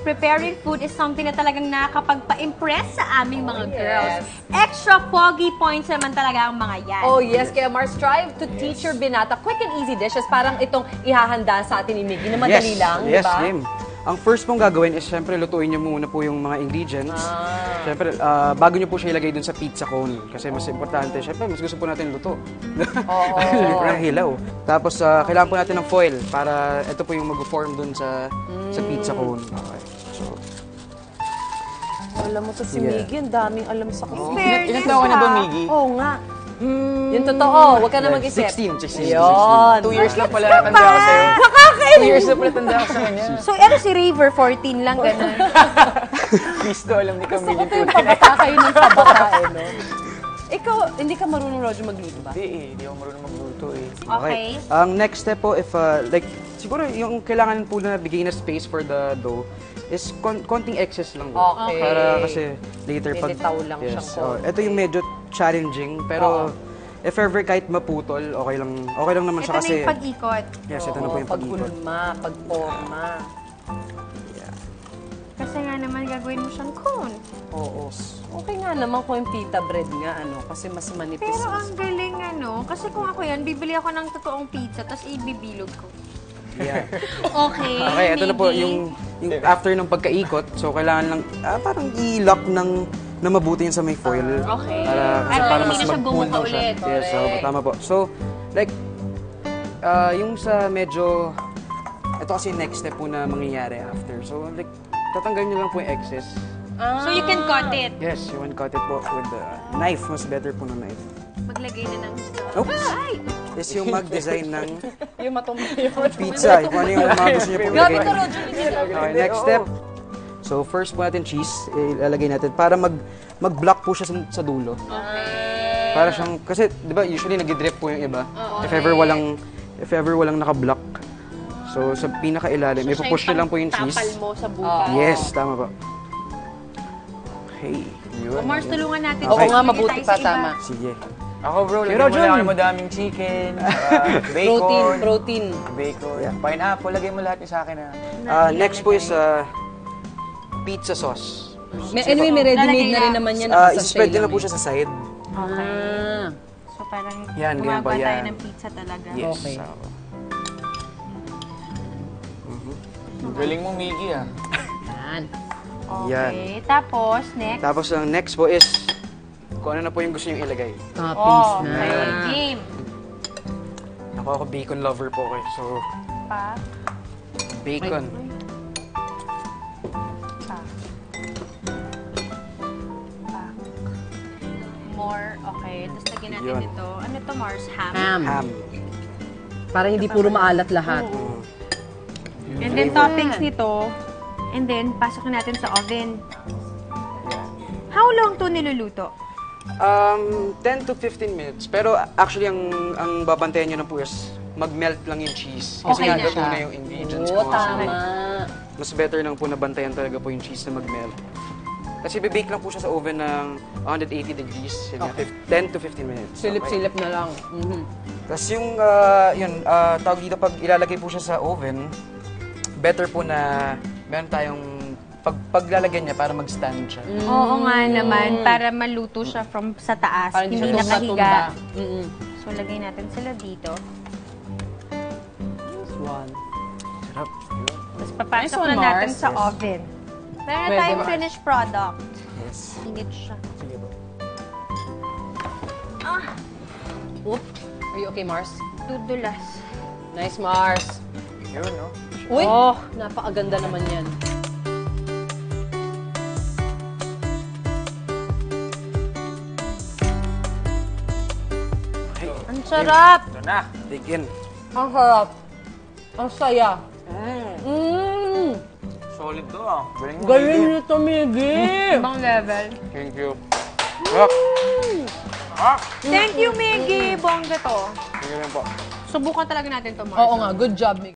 Preparing food is something na talagang nakakapagpa-impress sa aming mga Oh, yes. girls. Extra foggy points naman talaga ang mga yan. Oh yes, kaya Mars, strive to teach your binata quick and easy dishes. Parang itong ihahanda sa atin ni Miggy na madali lang, di yes, ba? Ma'am. Ang first pong gagawin is syempre lutuin niyo muna po yung mga ingredients. Ah. Syempre, ah, bago niyo po siya ilagay dun sa pizza cone. Kasi mas importante, syempre, mas gusto po natin luto. Oo. Parang hilaw. Tapos, ah, kailangan po natin ng foil para ito po yung mag-form dun sa, sa pizza cone. Okay. So, Alam mo to si Yeah. Miggy, ang daming alam sa Oh. kasi. Fairness, Ilan taon ka na ba, ha? Miggy? Oo nga. Yung totoo, huwag ka na mag-isip. 16, 16. Yun. Two years lang pala tanda ako sa'yo. Two years lang pala tanda ako sa kanya. So, ano si River, 14 lang, ganun. Cristo, alam ni Gusto ko Camille yung pabata kayo ng pabata eh, no? Ikaw, hindi ka marunong, Roger, magluto ba? Hindi eh, hindi ako marunong magluto eh. Okay. Ang next step po, if, uh, like, siguro yung kailangan po na bigay na space for the dough is kon- konting excess lang po. Okay. Para kasi later pag... Lilitaw lang siyang oh, konti. ito yung medyo challenging, pero if ever kahit maputol, okay lang, okay lang naman Ito siya na kasi... yung pag-ikot. Yes, ito na po yung pag-ikot. Pagkulma, pagporma. Kasi nga naman, gagawin mo siyang cone. Oo. Okay nga naman kung yung pita bread nga, ano, kasi mas manipis. Pero ang galing, ano. Kasi kung ako yan, bibili ako ng totoong pizza, tapos ibibilog ko. Yeah. Okay, Okay, ito na po yung, yung after ng pagkaikot. So, kailangan lang, ah, parang i-lock ng na mabuti yun sa may foil. Okay. Para, kasi para mas mag-cool daw siya. ulit. Yes, so, tama po. So, like, ah, yung sa medyo, ito kasi next step po na mangyayari after. So, like, tatanggalin niyo lang po yung excess. So you can cut it. Yes, you can cut it po with the knife. Mas better po ng knife. Maglagay na ng gusto. Oops! Ay! Yes, yung mag-design ng Yung matumba yun. pizza. Kung ano yung mga gusto niyo po Gabi ilagay. to, Roger. hindi na. Okay, next step. So, first po natin cheese, ilalagay natin para mag mag-block po siya sa, sa dulo. Okay. Para siyang kasi 'di ba usually nag-drip po yung iba. If ever walang if ever walang naka-block. So, sa pinaka-ilalim, so, ipupush nyo lang po yung cheese. Tapal mo sa buka. Yes, tama po. Okay. O Mars, tulungan natin. Oo nga, mabuti pa, tama. Sige. Ako bro, lagyan mo lang ako ng madaming chicken, Protein, bacon, protein. bacon, pineapple, lagay mo lahat yung sa akin ah. Ah, next po is ah, pizza sauce. May, anyway, may ready-made na rin naman yan. I-spread nyo lang na po siya sa side. Okay. Ah, So parang Yan, gumagawa tayo ng pizza talaga. Yes. Okay. So, Galing mo, Miggy ah. yan. Okay. Tapos, next. tapos ang next po is kung ano na po yung gusto nyo ilagay. Toppings Oh, na. okay. Game. Ako ako bacon lover po ko. eh. So, Pa. bacon. Pa. Pa. More. Okay. Tapos lagyan natin Yun. ito. Ano to, Mars? Ham? Ham. Ham. Para hindi puro maalat lahat. And then toppings nito. And then, pasok na natin sa oven. How long to niluluto? Um, 10 to 15 minutes. Pero actually, ang ang babantayan nyo na po is mag-melt lang yung cheese. Kasi Okay na siya. na yung ingredients Oo, ko. So, tama. mas better lang po na bantayan talaga po yung cheese na mag-melt. Kasi bibake lang po siya sa oven ng 180 degrees. Yun nga, fif- 10 to 15 minutes. Silip-silip na lang. Mhm. Tapos yung, ah, yun, ah, tawag dito, pag ilalagay po siya sa oven, better po na meron tayong pag paglalagyan niya para mag-stand siya. Oo nga naman, para maluto siya from sa taas, Para hindi siya nakahiga. tumba-tumba. Mhm. So, lagay natin sila dito. This one. Sarap. Tapos papasok one, na natin Mars. sa oven. Meron na Pwede, tayong Mars. finished product. Yes. Init siya. Sige po. Oop. Are you okay, Mars? Dudulas. Nice, Mars. Yun, no? Uy, Oh. napakaganda naman yan. Sarap! Ito na. Dig in. Ang sarap. Ang saya. Mm. Solid to ah. Galing mo, Galing Miggy. nito, Miggy. Ibang level. Thank you. Sarap. Ah! Thank you, Miggy! Bongga to. Sige rin po. Subukan talaga natin to, Mars. Oo nga, good job, Miggy.